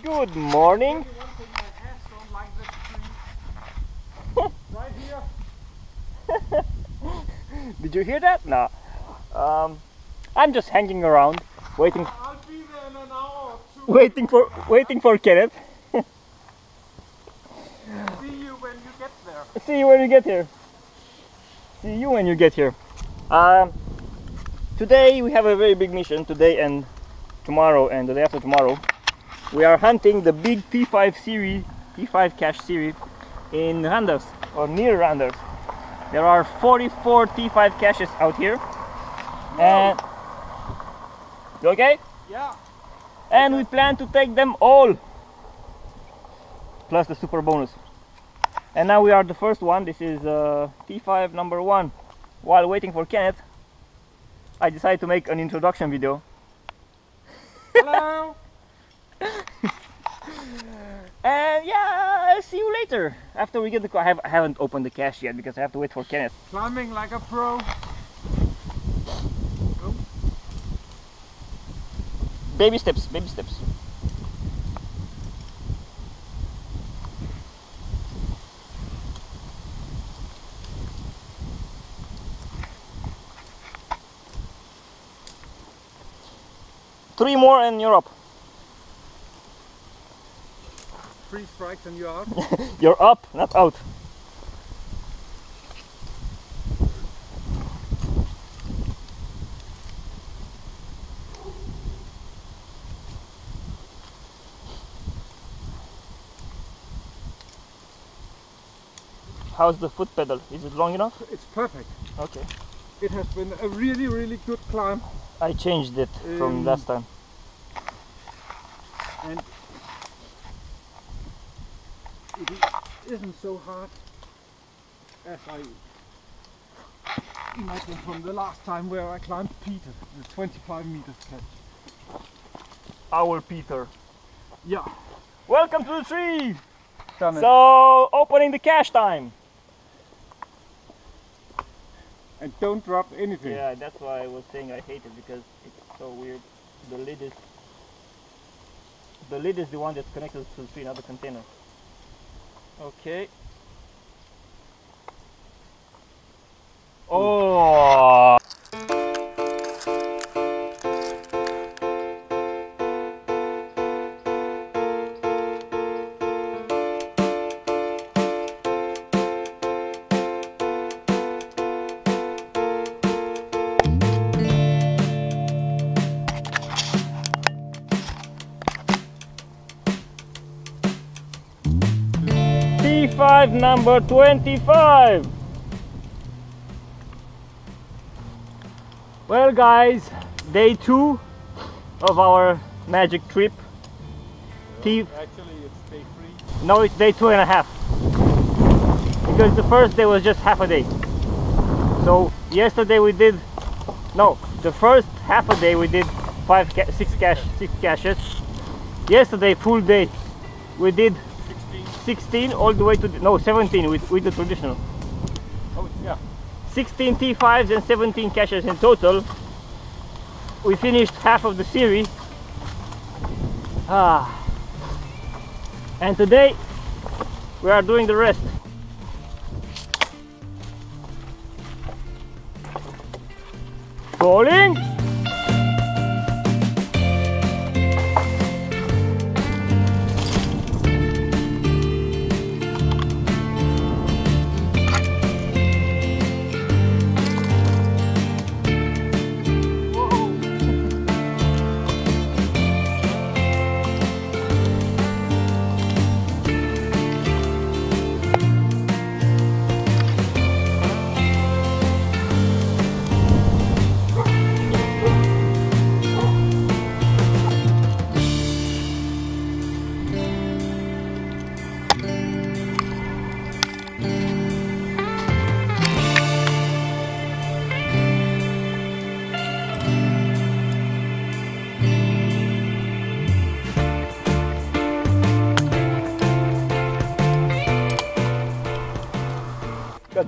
Good morning. Did you hear that? No. Um, I'm just hanging around, waiting, I'll be there in an hour or two. waiting for, waiting for Kenneth. See you when you get there. See you when you get here. See you when you get here. Um, today we have a very big mission. Today and tomorrow and the day after tomorrow, we are hunting the big T5 series, T5 cache series in Randers or near Randers. There are 44 T5 caches out here. And you okay? Yeah. And we plan to take them all. Plus the super bonus. And now we are the first one. This is uh, T5 number one. While waiting for Kenneth, I decided to make an introduction video. Hello. And yeah, I'll see you later. After we get the I, have, I haven't opened the cache yet because I have to wait for Kenneth. Climbing like a pro. Baby steps, baby steps. Three more and you're up. Three strikes and you're out. You're up, not out. How's the foot pedal? Is it long enough? It's perfect. Okay. It has been a really, really good climb. I changed it from Um, last time. And it isn't so hard as I imagined from the last time where I climbed Peter, the 25 meters catch. Our Peter. Yeah, Welcome to the tree! So, opening the cache time. and don't drop anything. Yeah, that's why I was saying I hate it because it's so weird. The lid is the lid is the one that's connected to the tree, not the container. Okay. Oh. T5 number 25. Well guys, day two of our magic trip. Actually, it's day three. no, it's day two and a half. Because the first day was just half a day. So yesterday we did, no, the first half a day we did five, six cache, six caches. Yesterday full day we did 16. 16 all the way to the, no 17 with, with the traditional. Oh, yeah. 16 T5s and 17 caches in total. We finished half of the series. Ah. And today we are doing the rest. Rolling.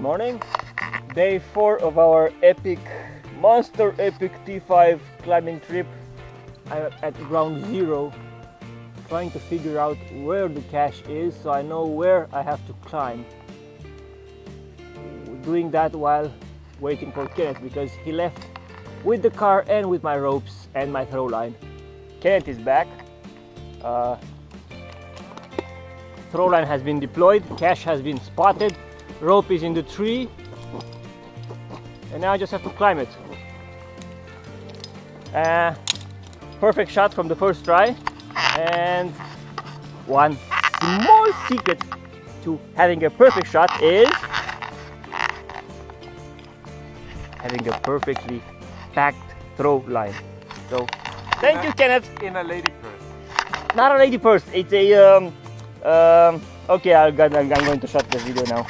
Morning. Day four of our epic, monster epic T5 climbing trip. I'm at ground zero trying to figure out where the cache is so I know where I have to climb. Doing that while waiting for Kenneth because he left with the car and with my ropes and my throw line. Kenneth is back. Uh, throw line has been deployed, cache has been spotted, rope is in the tree, and now I just have to climb it. Uh, perfect shot from the first try, and one small secret to having a perfect shot is having a perfectly packed throw line. So, thank you, Kenneth. In a lady purse. Not a lady purse. It's a um, um. Okay, I'll, go- I'm going to shut the video now.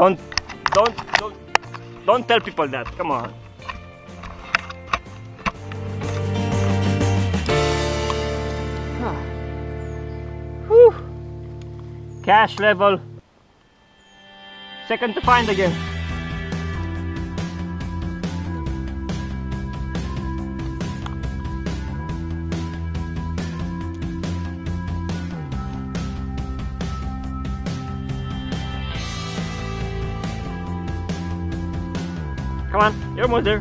Don't, don't, don't, don't tell people that. Come on. Whew. Cache level. Second to find again. You're almost there.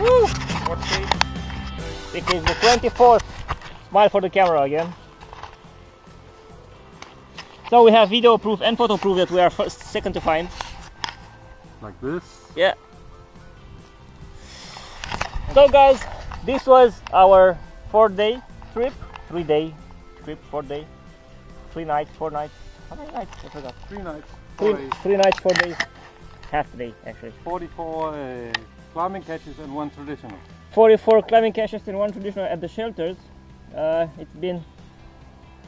Woo! It is the 24th. Smile for the camera again. So we have video proof and photo proof that we are first, second to find. Like this. Yeah. So guys, this was our four day trip, three day trip, four day, three nights, four nights. How many nights? I forgot. Three nights. Three, days. three nights, four days, half a day actually. 44 uh, climbing catches and one traditional. 44 climbing caches and one traditional at the shelters. Uh, it's been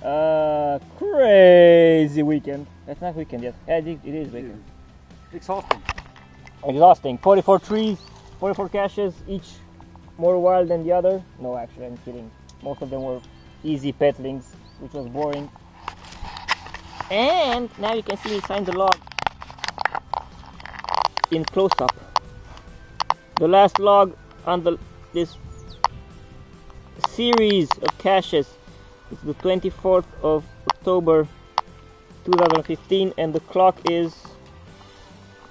a crazy weekend. It's not weekend yet. Yeah, it is, it is weekend. Exhausting. Exhausting. 44 trees, 44 caches, each more wild than the other. No, actually, I'm kidding. Most of them were easy petlings, which was boring. And now you can see me sign the log in close up. The last log on the this series of caches is the 24th of October 2015 and the clock is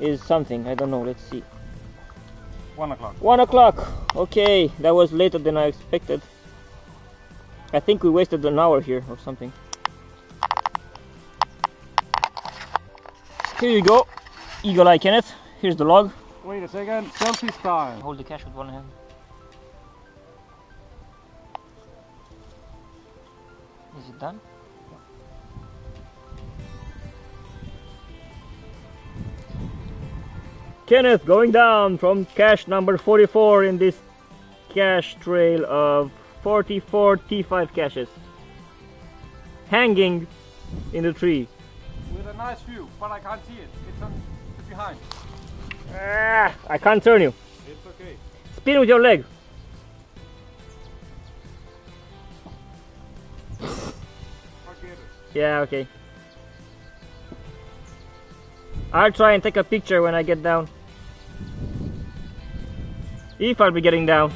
is something. I don't know. Let's see. One o'clock. one o'clock. Okay that was later than I expected. I think we wasted an hour here or something here you go eagle eye Kenneth here's the log Wait a second. Selfie style. hold the cache with one hand is it done Kenneth going down from cache number 44 in this cache trail of 44 T5 caches hanging in the tree. Nice view, but I can't see it. It's on it's behind. Ah, I can't turn you. It's okay. Spin with your leg. Yeah, okay. I'll try and take a picture when I get down. If I'll be getting down.